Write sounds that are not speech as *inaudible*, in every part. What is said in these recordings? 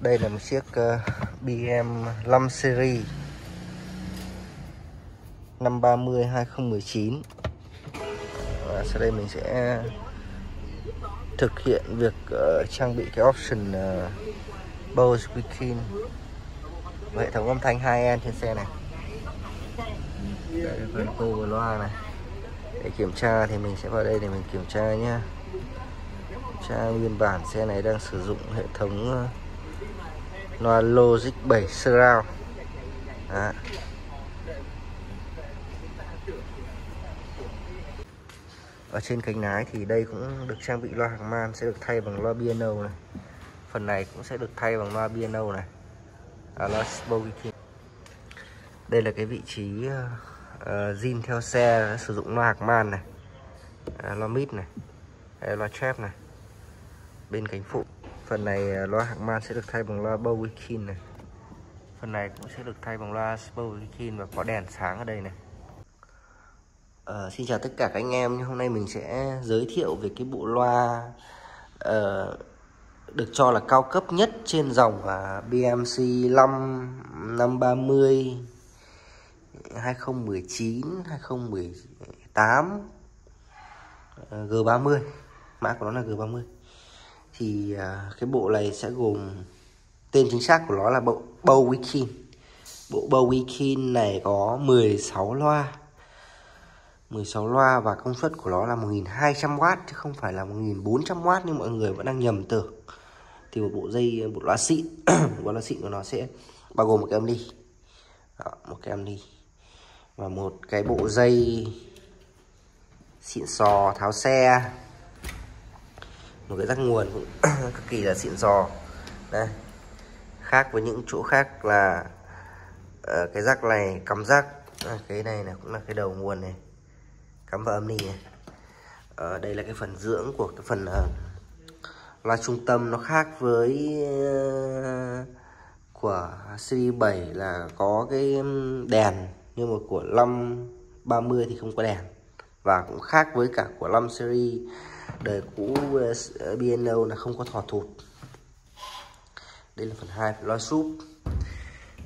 Đây là một chiếc ờ, BM 5 series. 530 2019 Và sau đây mình sẽ thực hiện việc uh, trang bị cái option ờ, uh, Bose Quicken hệ thống âm thanh 2N trên xe này. Đây là phần cô và loa này. Để kiểm tra thì mình sẽ vào đây để mình kiểm tra nhé kiểm tra nguyên bản xe này đang sử dụng hệ thống loa Logic 7 Surround. Đó. ở trên cánh lái thì đây cũng được trang bị loa hàng man sẽ được thay bằng loa piano này. Phần này cũng sẽ được thay bằng loa piano này. À, loa Spoken đây là cái vị trí uh, zin theo xe sử dụng loa hạc man này. À, loa mid này. À, loa trap này. Bên cánh phụ phần này ờ, loa hạng man sẽ được thay bằng loa Bowie King này. Phần này cũng sẽ được thay bằng loa Bowie King và có đèn sáng ở đây này. À, xin chào tất cả các anh em hôm nay mình sẽ giới thiệu về cái bộ loa uh, được cho là cao cấp nhất trên dòng uh, BMC 5 530 2019 2018 G30 mã của nó là G30 thì à, cái bộ này sẽ gồm tên chính xác của nó là bộ Bowikin. Bộ Bowikin này có 16 loa. 16 loa và công suất của nó là 1200W chứ không phải là 1400W như mọi người vẫn đang nhầm tưởng. Thì một bộ dây một loa xịn *clears throat* bộ loa xịn của nó sẽ bao gồm một cái âm ly. Đó, một cái âm ly. Và một cái bộ dây xịn sò tháo xe một cái rắc nguồn cũng *clears throat* cực kỳ là xịn sò. Đây. Khác với những chỗ khác là uh, cái rắc này cắm rắc à, cái này là cũng là cái đầu nguồn này. Cắm vào âm ly này. Ở uh, đây là cái phần dưỡng của cái phần uh, loa trung tâm. Nó khác với uh, của series 7 là có cái đèn nhưng mà của 530 thì không có đèn. Và cũng khác với cả của 5 series đời cũ ờ, BNO là không có thò thụt. Đây là phần 2 loa súp.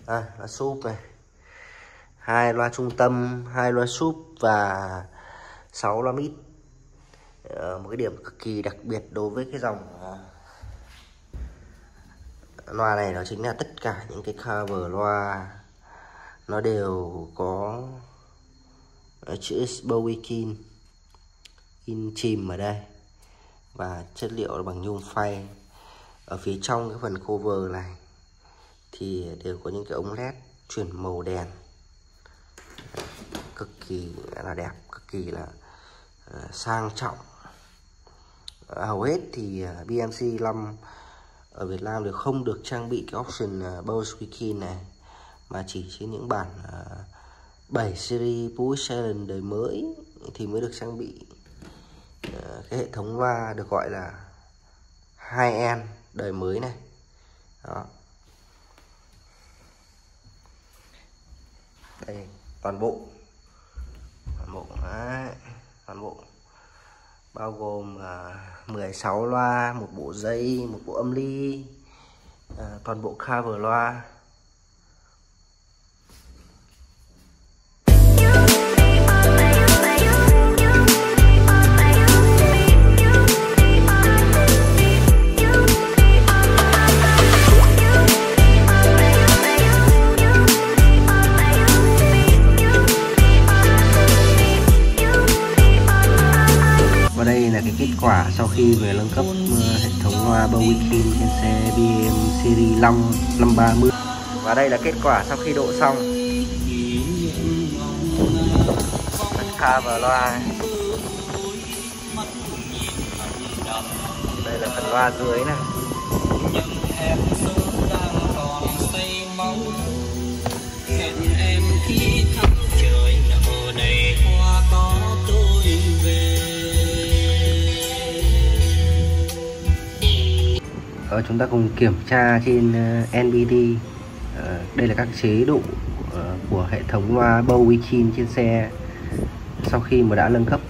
À, loa súp này. Hai loa trung tâm hai loa súp và 6 loa mid à, ờ, một cái điểm cực kỳ đặc biệt đối với cái dòng ờ, loa này nó chính là tất cả những cái cover loa nó đều có chữ Bowikin in chìm ở đây và chất liệu bằng nhôm phay. Ở phía trong cái phần cover này thì đều có những cái ống led chuyển màu đèn cực kỳ là đẹp, cực kỳ là ờ, sang trọng. À, Hầu hết thì ờ, BMC 5 ở Việt Nam đều không được trang bị cái option ờ, Bose Wiki này, mà chỉ trên những bản 7 series Push Silent đời mới thì mới được trang bị. Ờ, cái hệ thống loa được gọi là 2N đời mới này. Đó. Đây toàn bộ. Toàn bộ đấy, toàn bộ. Bao gồm à, uh, 16 loa một bộ dây một bộ âm ly uh, toàn bộ cover loa. Là cái kết quả sau khi về nâng cấp ờ, hệ thống ờ, loa Bowikin trên xe BM Series 5 530 Và đây là kết quả sau khi độ xong. Cover loa. Đây là phần loa dưới này. Chúng ta cùng kiểm tra trên ờ, NBD ờ, đây là các chế độ ờ, của hệ thống loa Bowikin trên xe sau khi mà đã nâng cấp.